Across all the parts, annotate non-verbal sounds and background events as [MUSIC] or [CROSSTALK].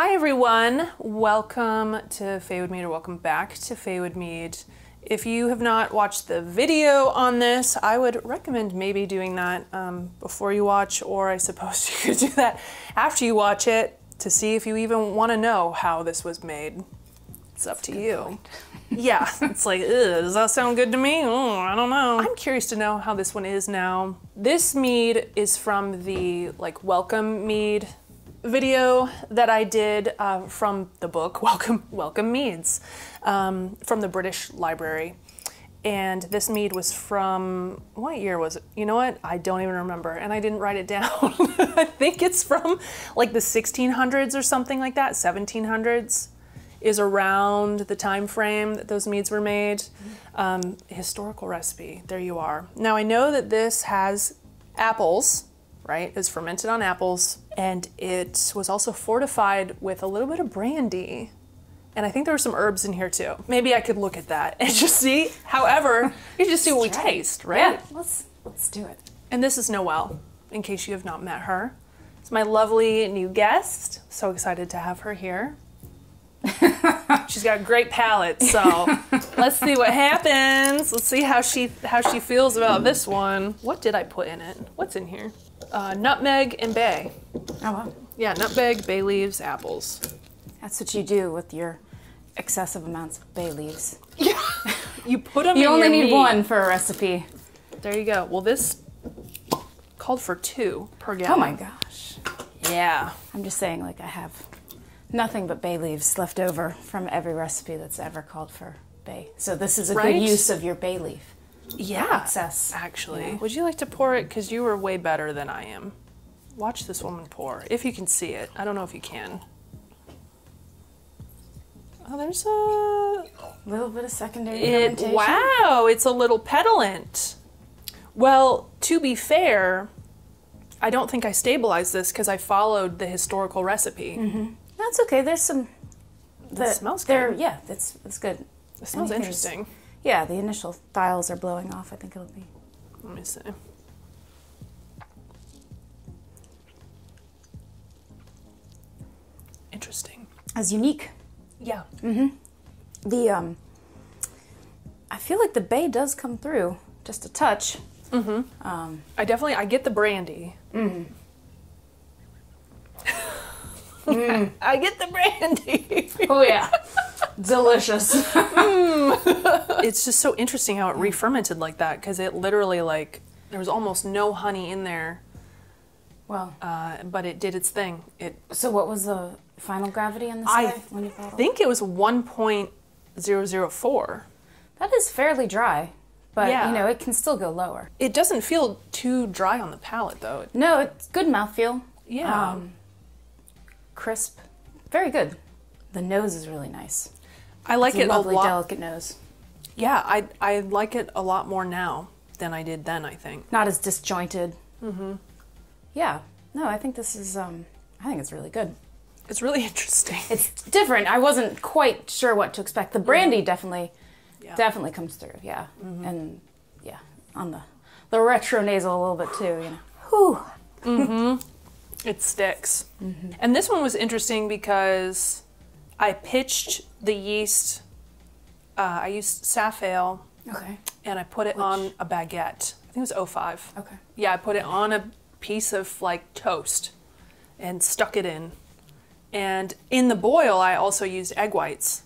Hi everyone, welcome to Faewood Mead or welcome back to Faewood Mead. If you have not watched the video on this, I would recommend maybe doing that um, before you watch, or I suppose [LAUGHS] you could do that after you watch it to see if you even want to know how this was made. It's up to you. [LAUGHS] yeah, it's like, does that sound good to me? Oh, I don't know. I'm curious to know how this one is now. This mead is from the like Wellcome mead video that I did uh, from the book [LAUGHS] Wellcome Wellcome Meads um, from the British Library. And this mead was from what year was it? You know what? I don't even remember, and I didn't write it [LAUGHS] down. I think it's from like the 1600s or something like that, 1700s is around the time frame that those meads were made. Um, historical recipe, there you are. Now I know that this has apples, right? It's fermented on apples, and it was also fortified with a little bit of brandy. And I think there were some herbs in here too. Maybe I could look at that and [LAUGHS] just see. However, you just see what we taste, right? Yeah, let's let's do it. And this is Noelle, in case you have not met her. It's my lovely new guest. So excited to have her here. [LAUGHS] She's got a great palate, so [LAUGHS] let's see what happens. Let's see how she how she feels about this one. What did I put in it? What's in here? Uh, nutmeg and bay. Oh wow, Yeah, nutmeg, bay leaves, apples. that's what you do with your excessive amounts of bay leaves. Yeah. [LAUGHS] You put them. You only need meat. one for a recipe. There you go. Well, this called for two per gallon. Oh my gosh, Yeah. I'm just saying, like I have nothing but bay leaves left over from every recipe that's ever called for bay. So this is a Right? good use of your bay leaf. Yeah. Excess. Actually, Yeah. would you like to pour it? Because you are way better than I am. Watch this woman pour. If you can see it, I don't know if you can. Oh, there's a little bit of secondary it. Wow, it's a little petulant. Well, to be fair, I don't think I stabilized this because I followed the historical recipe. Mm-hmm. That's okay. There's some. That smells good. Yeah, that's that's good. It smells interesting. Yeah, the initial thiols are blowing off. I think it'll be. Let me see. Interesting. As unique. Yeah. Mm-hmm. The um. I feel like the bay does come through just a touch. Mm-hmm. Um, I definitely I get the brandy. Mm. Hmm. [LAUGHS] I get the brandy. Oh yeah, [LAUGHS] delicious. [LAUGHS] it's just so interesting how it re-fermented like that because it literally like there was almost no honey in there, well, uh, but it did its thing. It so what was the final gravity on this I guy when you bottled? think it was one point zero zero four. that is fairly dry, but Yeah. you know it can still go lower. It doesn't feel too dry on the palate though. No, it's good mouthfeel. Yeah. Um, crisp, very good. The nose is really nice. I like It's a it lovely, a lot. delicate nose. Yeah, I I like it a lot more now than I did then. I think. Not as disjointed. Mm-hmm. Yeah. No, I think this is. Um, I think it's really good. It's really [LAUGHS] interesting. It's different. I wasn't quite sure what to expect. The brandy definitely, Yeah. definitely comes through. Yeah, and yeah, on the the retro nasal a little bit too. You know. Whew. [LAUGHS] Mm-hmm. It sticks. Mm-hmm. And this one was interesting because I pitched the yeast. Uh, I used SafAle Okay. and I put it on a baguette. I think it was 05. Okay. Yeah, I put it on a piece of like toast and stuck it in. And in the boil, I also used egg whites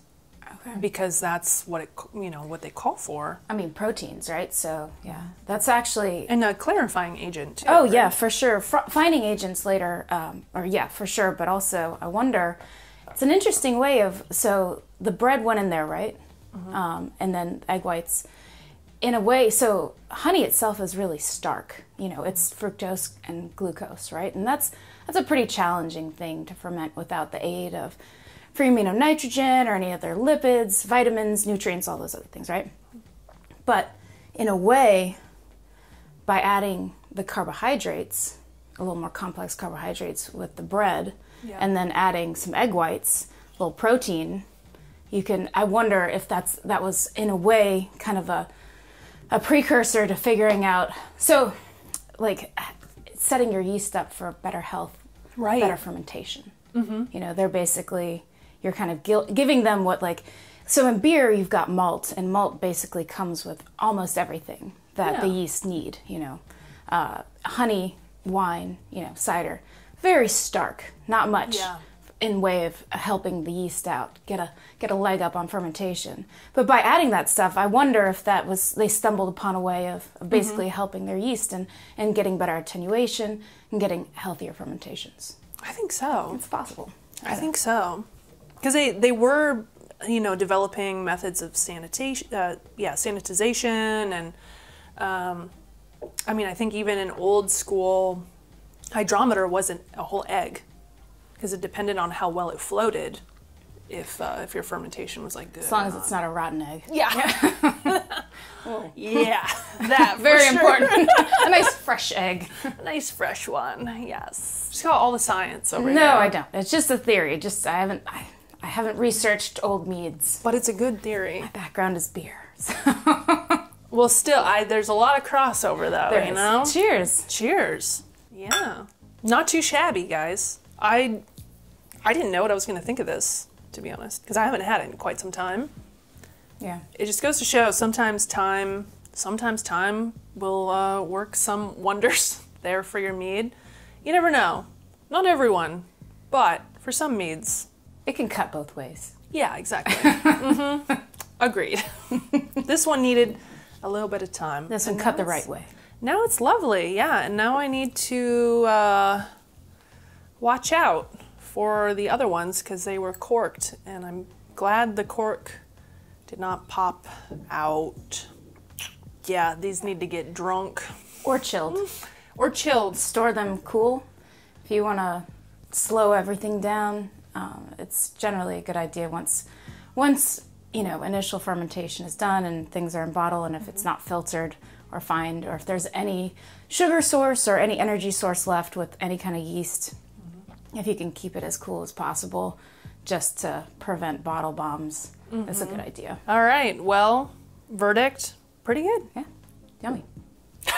Okay. because that's what it you know what they call for, I mean proteins, right? So yeah, that's actually. and a clarifying agent too. Oh right? yeah, for sure. F- finding agents later, um, or yeah, for sure. But also, I wonder. It's an interesting way of so the bread went in there, right? Um, and then egg whites. In a way, so honey itself is really stark. You know, it's fructose and glucose, right? And that's that's a pretty challenging thing to ferment without the aid of free amino nitrogen or any other lipids, vitamins, nutrients, all those other things, right? But in a way, by adding the carbohydrates, a little more complex carbohydrates with the bread, Yeah. and then adding some egg whites, a little protein, you can. I wonder if that's that was in a way kind of a a precursor to figuring out. So, like setting your yeast up for better health, Right. better fermentation. Mm-hmm. You know, they're basically you're kind of gil- giving them what like. So in beer, you've got malt, and malt basically comes with almost everything that the yeast need. You know, uh, honey, wine, you know, cider. Very stark, not much Yeah. in way of helping the yeast out, get a get a leg up on fermentation. But by adding that stuff, I wonder if that was they stumbled upon a way of, of basically helping their yeast and and getting better attenuation and getting healthier fermentations. I think so. It's possible. I think so. Because they, they were, you know, developing methods of sanitation, uh, yeah, sanitization, and um, I mean, I think even an old school hydrometer wasn't a whole egg, because it depended on how well it floated. If uh, if your fermentation was like good, As long as it's not a rotten egg. yeah, [LAUGHS] yeah, [LAUGHS] that Very sure. important. [LAUGHS] a nice fresh egg. A nice fresh one. Yes, just got all the science over No, here. I don't. It's just a theory. Just I haven't I, I haven't researched old meads. But it's a good theory. My background is beer. So Well, still, I there's a lot of crossover though. there you is. know. Cheers. Cheers. Yeah. Not too shabby, guys. I I didn't know what I was going to think of this, to be honest, because I haven't had it in quite some time. Yeah. It just goes to show sometimes time, sometimes time will uh, work some [LAUGHS] wonders there for your mead. You never know. Not everyone, but for some meads, It can cut both ways. yeah, exactly. [LAUGHS] hmm Agreed. [LAUGHS] this one needed a little bit of time. This one cut the right way. Now it's lovely, yeah. And now I need to uh, watch out for the other ones because they were corked, and I'm glad the cork did not pop out. Yeah, these need to get drunk Or chilled. or chilled. store them cool. If you want to slow everything down, um, it's generally a good idea once, once you know initial fermentation is done and things are in bottle, and if it's not filtered or fined, or if there's any sugar source or any energy source left with any kind of yeast, if you can keep it as cool as possible, just to prevent bottle bombs, that's a good mm-hmm. idea. All right, well, verdict pretty good. Yeah, yummy. [LAUGHS]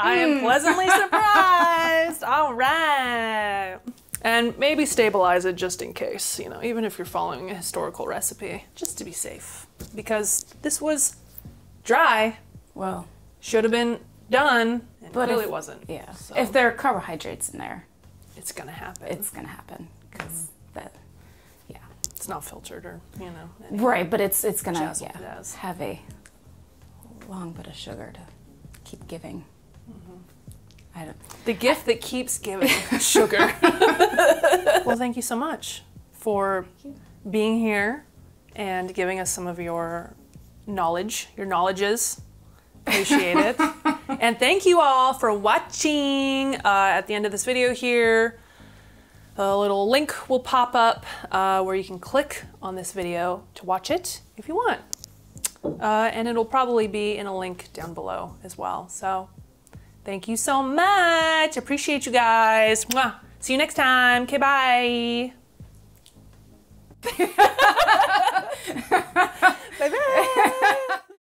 I am hmm. pleasantly [LAUGHS] surprised. All right. And maybe stabilize it just in case, you know, even if you're following a historical recipe, just to be safe. Because this was dry, Well, should have been done, But if- wasn't. yeah. So If there are carbohydrates in there, it's gonna happen. it's gonna happen because mm-hmm. that, yeah. It's not filtered or, you know. Right, but it's it's gonna yeah, jazz. have a long bit of sugar to keep giving. Mm-hmm. I don't. The gift that keeps giving [LAUGHS] sugar. [LAUGHS] well, thank you so much for being here and giving us some of your knowledge, your knowledges. Appreciate it. [LAUGHS] and thank you all for watching. Uh, at the end of this video here, a little link will pop up uh, where you can click on this video to watch it if you want. Uh, and it'll probably be in a link down below as well. So Thank you so much. Appreciate you guys. Mwah. See you next time. Okay, bye. [LAUGHS] bye bye.